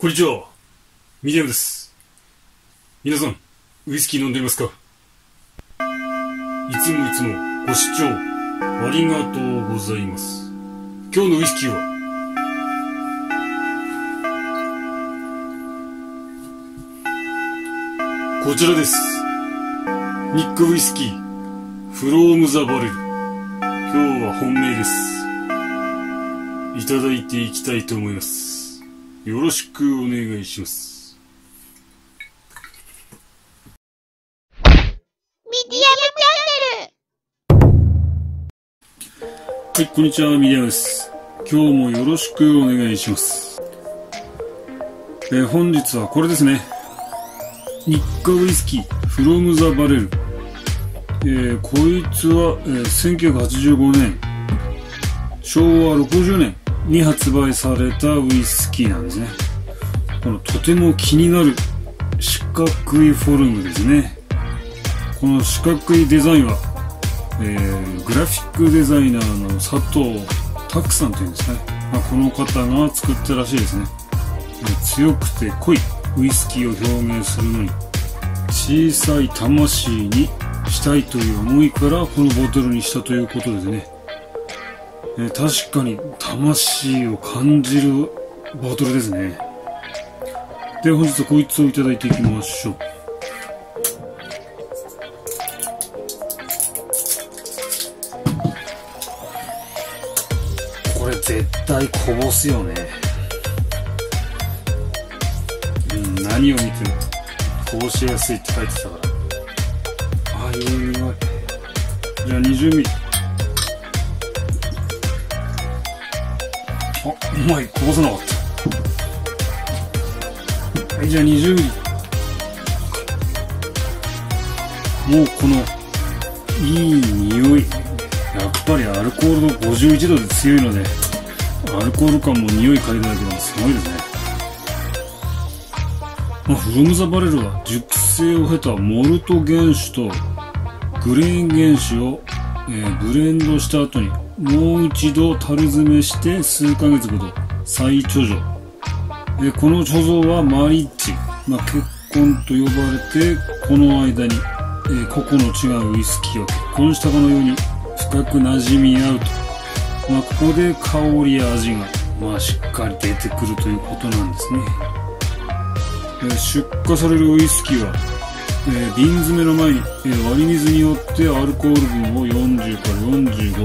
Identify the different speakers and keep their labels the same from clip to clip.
Speaker 1: こんにちは。ミディアムです。皆さん、ウイスキー飲んでいますか？いつもいつもご視聴ありがとうございます。今日のウイスキーは、こちらです。ニックウイスキー、フロームザバレル。今日は本命です。いただいていきたいと思います。よろしくお願いします。
Speaker 2: ミディアムチ
Speaker 1: はい、こんにちは、ミディアムです。今日もよろしくお願いします。えー本日はこれですね。ニッカウイスキー、フロムザバレル。えーこいつは、えー1985年、昭和60年に発売されたウイスキーなんですね。このとても気になる四角いフォルムですね。この四角いデザインはえーグラフィックデザイナーの佐藤拓さんというんですかね、まあ、この方が作ったらしいですね、強くて濃いウイスキーを表現するのに小さい魂にしたいという思いからこのボトルにしたということですね、え確かに魂を感じるボトルですね。で本日はこいつをいただいていきましょう。これ絶対こぼすよね。うん何を見てもこぼしやすいって書いてたから。ああいい匂い。じゃあ20ミリうまいこぼさなかったはいじゃあ20ミリもうこのいい匂い。やっぱりアルコールの51度で強いのでアルコール感も匂い嗅いだだけでもすごいですね、まあ、フロムザバレルは熟成を経たモルト原酒とグレーン原酒を、えーブレンドした後にもう一度樽詰めして数ヶ月ほど。再貯蔵えこの貯蔵はマリッジ、まあ、結婚と呼ばれてこの間に、え個々の違うウイスキーは結婚したかのように深く馴染み合うと、まあ、ここで香りや味が、まあ、しっかり出てくるということなんですね、え出荷されるウイスキーは、えー瓶詰めの前に、えー割り水によってアルコール分を40から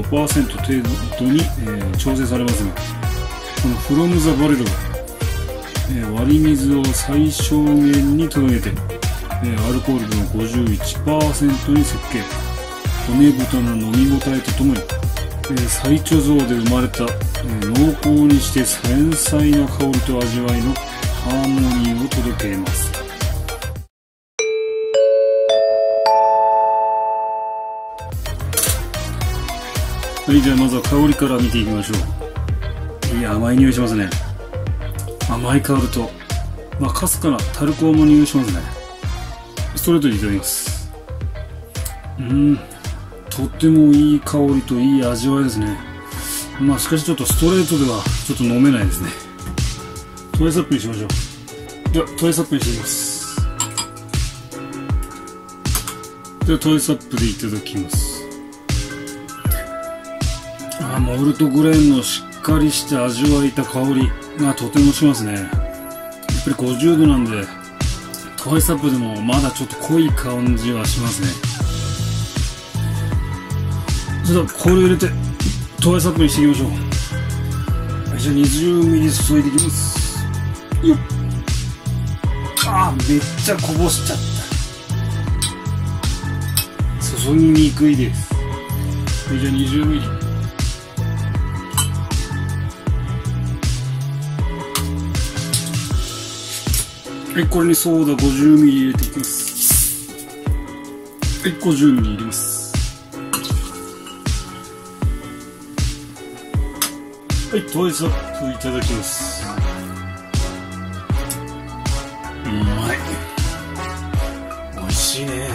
Speaker 1: 45%程度に、えー調整されますがこのフロムザバレルはえ割り水を最小限にとどめて、えアルコール分を51%に設計。骨太な飲み応えとともに、えー貯蔵で生まれた、え濃厚にして繊細な香りと味わいのハーモニーを届けます。はいじゃあまずは香りから見ていきましょう。いい甘い匂いしますね。甘い香りと、まあ、かすかなタルコも匂いしますね。ストレートでいただきます。うんとってもいい香りといい味わいですね。まあしかしちょっとストレートではちょっと飲めないですね。トレサップにしましょう。ではトレサップにしていきます。ではトレサップでいただきます。あモルトグレーンのしっかりして味わいた香りがとてもしますね。やっぱり50度なんでトワイサップでもまだちょっと濃い感じはしますね。それではこれを入れてトワイサップにしていきましょう。じゃあ20ミリ注いでいきます。よっ。あーめっちゃこぼしちゃった。注ぎにくいです。じゃあ20ミリ。はい、これにソーダ50ミリ入れていきます。はい、50ミリ入れます。はい、トイサップいただきます。うまい。美味しいね。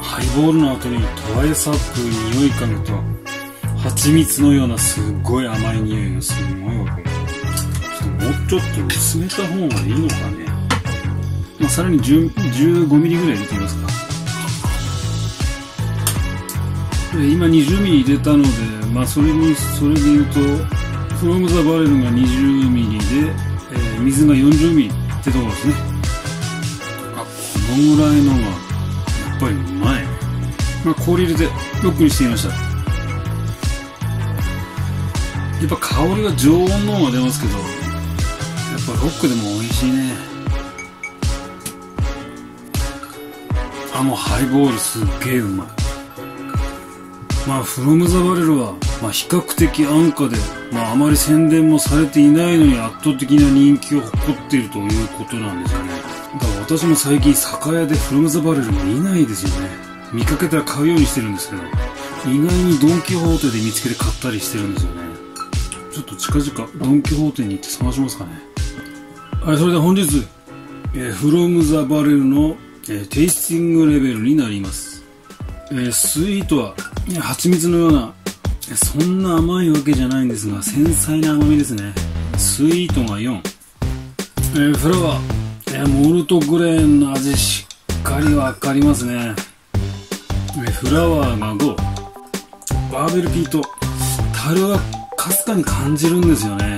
Speaker 1: ハイボールの後にトワイサップ匂い嗅ぐと蜂蜜のようなすっごい甘い匂いがすごいわけちょっとうちょっと薄めた方がいいのかね。まあ、さらに15ミリぐらい入れてみますか。今20ミリ入れたので、まあ、それに、それで言うと、フロムザバレルが20ミリで、えー、水が40ミリってところですね。あ、このぐらいのが、やっぱりうまい。まあ、氷入れてロックにしてみました。やっぱ香りは常温の方が出ますけど、ロックでも美味しいね。あ、もうハイボールすっげえうまい。まあ、フロムザバレルは、まあ、比較的安価で、まあ、あまり宣伝もされていないのに圧倒的な人気を誇っているということなんですよね。だから私も最近酒屋でフロムザバレル見ないですよね。見かけたら買うようにしてるんですけど、意外にドンキホーテで見つけて買ったりしてるんですよね。ちょっと近々ドンキホーテに行って探しますかね。はい、それでは本日、えー、フロムザバレルの、えー、テイスティングレベルになります。えー、スイートは蜂蜜のようなそんな甘いわけじゃないんですが繊細な甘みですね。スイートが4、えー、フラワー、えー、モルトグレーンの味しっかりわかりますね、えー、フラワーが5バーベルピート。樽はかすかに感じるんですよね。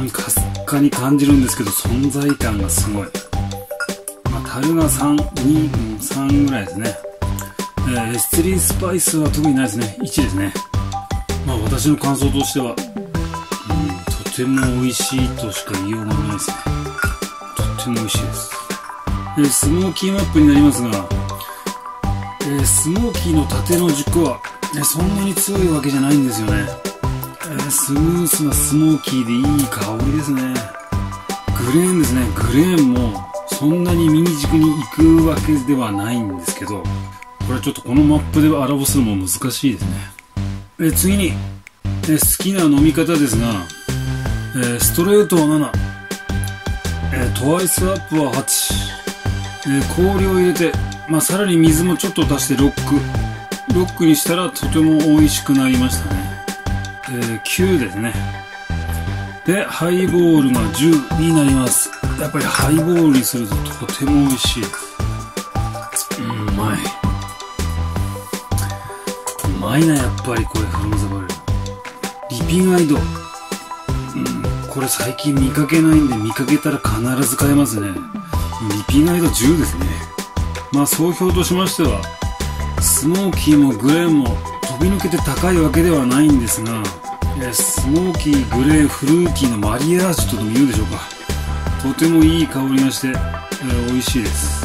Speaker 1: うんかすかに感じるんですけど存在感がすごい。まあ樽が32、3ぐらいですね。えー、エスリンスパイスは特にないですね。1ですね。まあ私の感想としては、うん、とても美味しいとしか言いようがないですね。とても美味しいです、えー、スモーキーマップになりますが、えー、スモーキーの縦の軸は、えそんなに強いわけじゃないんですよね、スムースなスモーキーでいい香りですねグレーンですねグレーンもそんなに右軸に行くわけではないんですけどこれちょっとこのマップで表すのも難しいですね。え次に、え好きな飲み方ですが、えストレートは7、えトワイスアップは8、え氷を入れて、まあ、さらに水もちょっと出してロック。ロックにしたらとても美味しくなりましたね。え9ですね。で、ハイボールが10になります。やっぱりハイボールにするととても美味しい。うん、うまい。うまいなやっぱりこれフロムザバレルリピガイドうんこれ最近見かけないんで見かけたら必ず買えますねリピガイド10ですねまあ総評としましてはスモーキーもグレーも飛び抜けて高いわけではないんですがスモーキーグレーフルーティーのマリアージュとでも言うでしょうか。とてもいい香りがして、えー、美味しいです。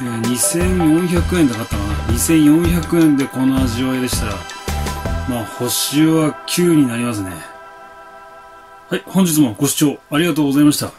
Speaker 1: えー、2400円で買ったかな。2400円でこの味わいでしたらまあ星は9になりますね。はい本日もご視聴ありがとうございました。